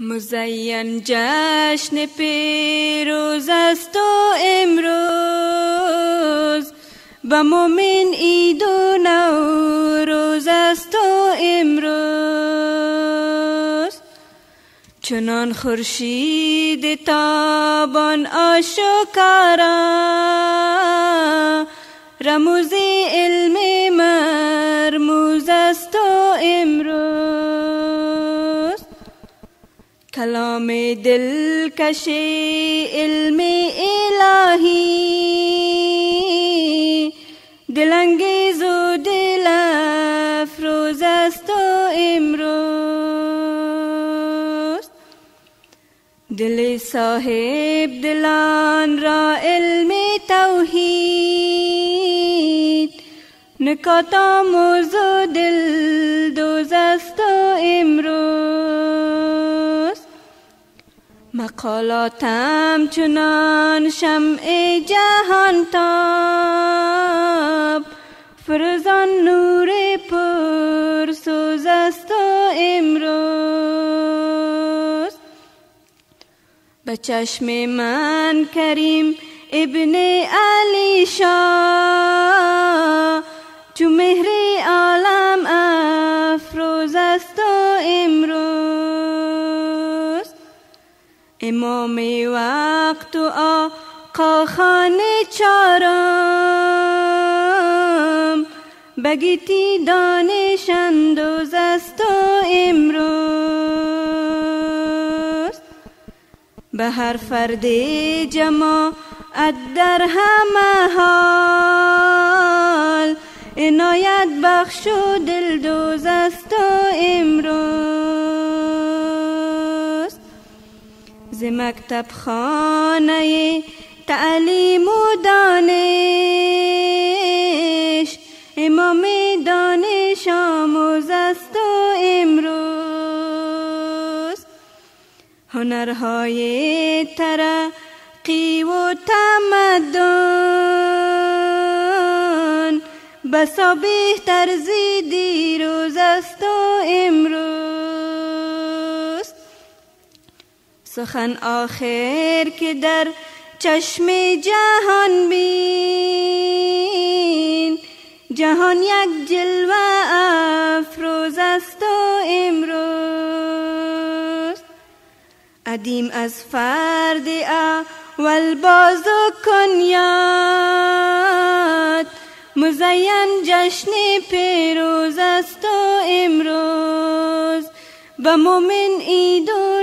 مزین جشن پیروز است و امروز و مومن عید و نوروز است و امروز. چنان خورشید تابان آشکارا رموز کلام دل کشی علم الهی دلانگیز و دل افروز است و امروز. دل صاحب دلان را علم توحید. نکات موضوع دل دوز است و امروز. مقالاتم چنان شمع جهان تاب. فرزان نور پر سوز است و امروز. به چشم من کریم ابن علی شاه. امام وقت و آقا خان چارم بگیتی دانش اندوز است و امروز. به هر فرد جماعت در همه حال. عنایت بخش و دل دوز است و امروز. ز مکتب خانه تعلیم و دانش. امام دانش آموز است و امروز هنرهای ترقی و تمدن. بسا بهتر زی دیروز است و امروز سخن آخر که در چشم جهان بین. جهان یک جلوه افروز است و امروز. ادیم از فرد اول باز و کنیات. مزین جشن پیروز است و امروز. و مومن عید و